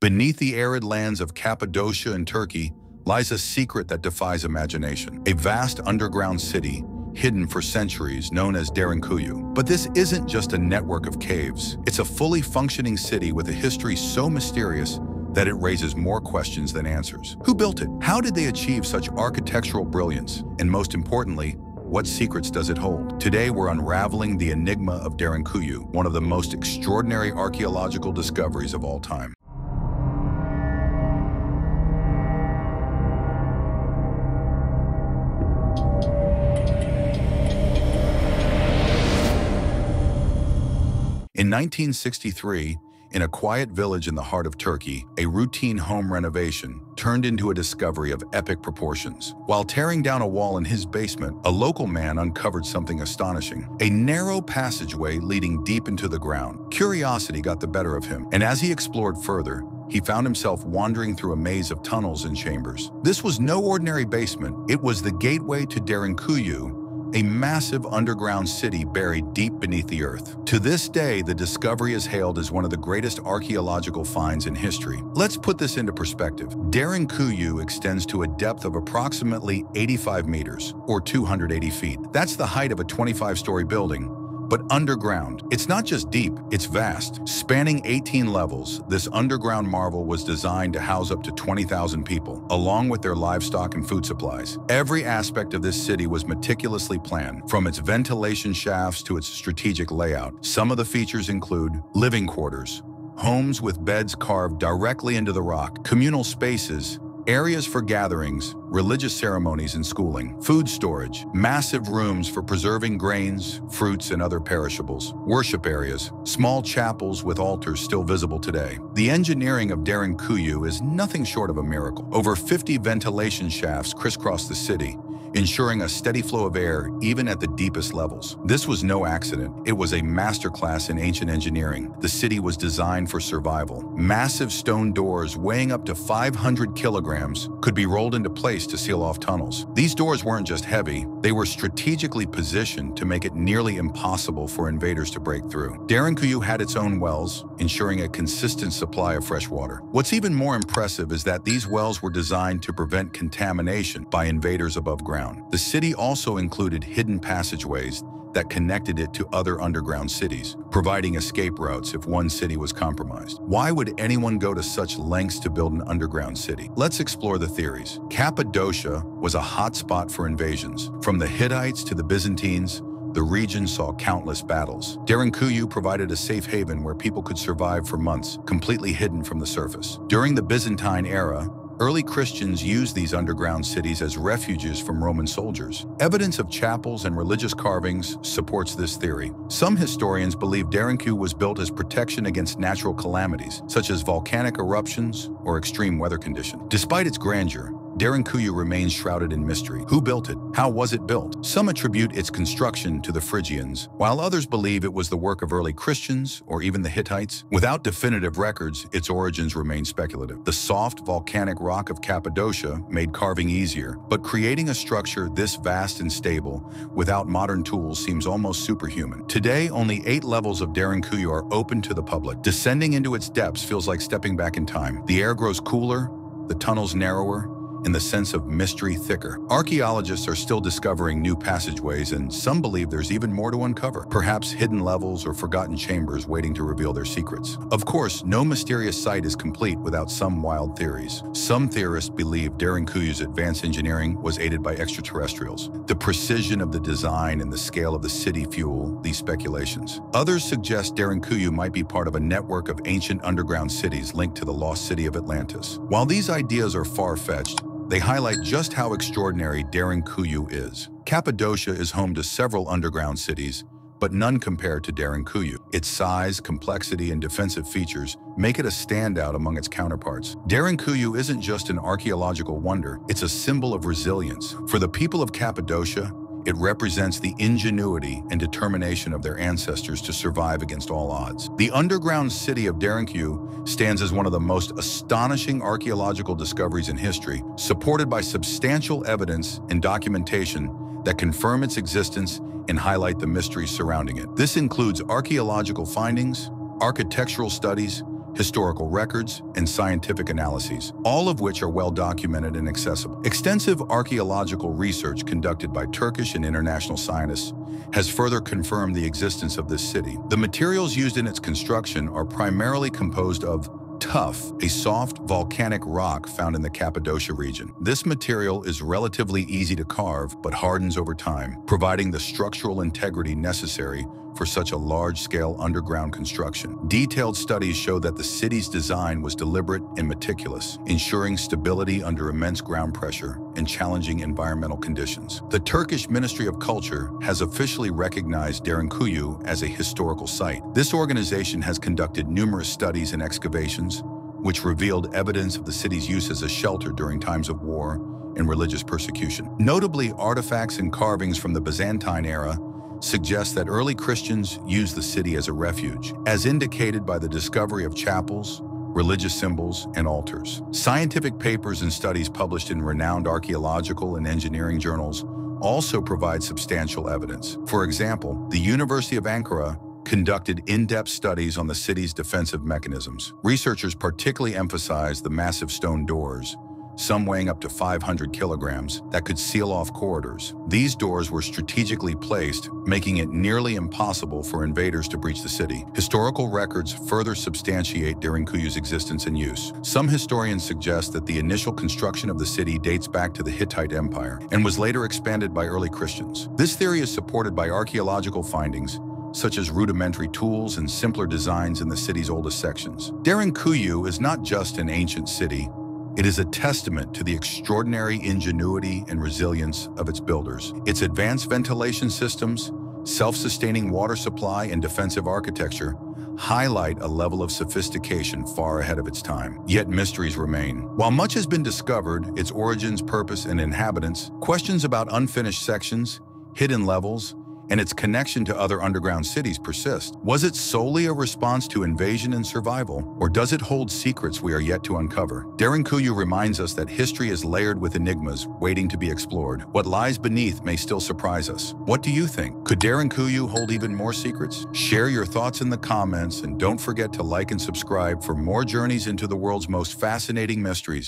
Beneath the arid lands of Cappadocia and Turkey lies a secret that defies imagination. A vast underground city hidden for centuries known as Derinkuyu. But this isn't just a network of caves. It's a fully functioning city with a history so mysterious that it raises more questions than answers. Who built it? How did they achieve such architectural brilliance? And most importantly, what secrets does it hold? Today, we're unraveling the enigma of Derinkuyu, one of the most extraordinary archaeological discoveries of all time. In 1963, in a quiet village in the heart of Turkey, a routine home renovation turned into a discovery of epic proportions. While tearing down a wall in his basement, a local man uncovered something astonishing. A narrow passageway leading deep into the ground. Curiosity got the better of him, and as he explored further, he found himself wandering through a maze of tunnels and chambers. This was no ordinary basement. It was the gateway to Derinkuyu, a massive underground city buried deep beneath the earth. To this day, the discovery is hailed as one of the greatest archaeological finds in history. Let's put this into perspective. Derinkuyu extends to a depth of approximately 85 meters, or 280 feet. That's the height of a 25-story building, but underground. It's not just deep, it's vast. Spanning 18 levels, this underground marvel was designed to house up to 20,000 people, along with their livestock and food supplies. Every aspect of this city was meticulously planned, from its ventilation shafts to its strategic layout. Some of the features include living quarters, homes with beds carved directly into the rock, communal spaces, areas for gatherings, religious ceremonies and schooling, food storage, massive rooms for preserving grains, fruits, and other perishables, worship areas, small chapels with altars still visible today. The engineering of Derinkuyu is nothing short of a miracle. Over 50 ventilation shafts crisscross the city, ensuring a steady flow of air even at the deepest levels. This was no accident. It was a masterclass in ancient engineering. The city was designed for survival. Massive stone doors weighing up to 500 kilograms could be rolled into place to seal off tunnels. These doors weren't just heavy, they were strategically positioned to make it nearly impossible for invaders to break through. Derinkuyu had its own wells, ensuring a consistent supply of fresh water. What's even more impressive is that these wells were designed to prevent contamination by invaders above ground underground. The city also included hidden passageways that connected it to other underground cities, providing escape routes if one city was compromised. Why would anyone go to such lengths to build an underground city? Let's explore the theories. Cappadocia was a hotspot for invasions. From the Hittites to the Byzantines, the region saw countless battles. Derinkuyu provided a safe haven where people could survive for months, completely hidden from the surface. During the Byzantine era, Early Christians used these underground cities as refuges from Roman soldiers. Evidence of chapels and religious carvings supports this theory. Some historians believe Derinkuyu was built as protection against natural calamities, such as volcanic eruptions or extreme weather conditions. Despite its grandeur, Derinkuyu remains shrouded in mystery. Who built it? How was it built? Some attribute its construction to the Phrygians, while others believe it was the work of early Christians or even the Hittites. Without definitive records, its origins remain speculative. The soft volcanic rock of Cappadocia made carving easier, but creating a structure this vast and stable without modern tools seems almost superhuman. Today, only eight levels of Derinkuyu are open to the public. Descending into its depths feels like stepping back in time. The air grows cooler, the tunnels narrower, and the sense of mystery thicker. Archaeologists are still discovering new passageways, and some believe there's even more to uncover, perhaps hidden levels or forgotten chambers waiting to reveal their secrets. Of course, no mysterious site is complete without some wild theories. Some theorists believe Derinkuyu's advanced engineering was aided by extraterrestrials. The precision of the design and the scale of the city fuel these speculations. Others suggest Derinkuyu might be part of a network of ancient underground cities linked to the lost city of Atlantis. While these ideas are far-fetched, they highlight just how extraordinary Derinkuyu is. Cappadocia is home to several underground cities, but none compare to Derinkuyu. Its size, complexity, and defensive features make it a standout among its counterparts. Derinkuyu isn't just an archaeological wonder, it's a symbol of resilience. For the people of Cappadocia, it represents the ingenuity and determination of their ancestors to survive against all odds. The underground city of Derinkuyu stands as one of the most astonishing archaeological discoveries in history, supported by substantial evidence and documentation that confirm its existence and highlight the mysteries surrounding it. This includes archaeological findings, architectural studies, historical records, and scientific analyses, all of which are well documented and accessible. Extensive archaeological research conducted by Turkish and international scientists has further confirmed the existence of this city. The materials used in its construction are primarily composed of tuff, a soft volcanic rock found in the Cappadocia region. This material is relatively easy to carve but hardens over time, providing the structural integrity necessary for such a large-scale underground construction. Detailed studies show that the city's design was deliberate and meticulous, ensuring stability under immense ground pressure and challenging environmental conditions. The Turkish Ministry of Culture has officially recognized Derinkuyu as a historical site. This organization has conducted numerous studies and excavations, which revealed evidence of the city's use as a shelter during times of war and religious persecution. Notably, artifacts and carvings from the Byzantine era suggests that early Christians used the city as a refuge, as indicated by the discovery of chapels, religious symbols, and altars. Scientific papers and studies published in renowned archaeological and engineering journals also provide substantial evidence. For example, the University of Ankara conducted in-depth studies on the city's defensive mechanisms. Researchers particularly emphasized the massive stone doors, some weighing up to 500 kilograms, that could seal off corridors. These doors were strategically placed, making it nearly impossible for invaders to breach the city. Historical records further substantiate Derinkuyu's existence and use. Some historians suggest that the initial construction of the city dates back to the Hittite Empire and was later expanded by early Christians. This theory is supported by archaeological findings such as rudimentary tools and simpler designs in the city's oldest sections. Derinkuyu is not just an ancient city, it is a testament to the extraordinary ingenuity and resilience of its builders. Its advanced ventilation systems, self-sustaining water supply, and defensive architecture highlight a level of sophistication far ahead of its time. Yet mysteries remain. While much has been discovered, its origins, purpose, and inhabitants, questions about unfinished sections, hidden levels, and its connection to other underground cities persist. Was it solely a response to invasion and survival, or does it hold secrets we are yet to uncover? Derinkuyu reminds us that history is layered with enigmas waiting to be explored. What lies beneath may still surprise us. What do you think? Could Derinkuyu hold even more secrets? Share your thoughts in the comments and don't forget to like and subscribe for more journeys into the world's most fascinating mysteries.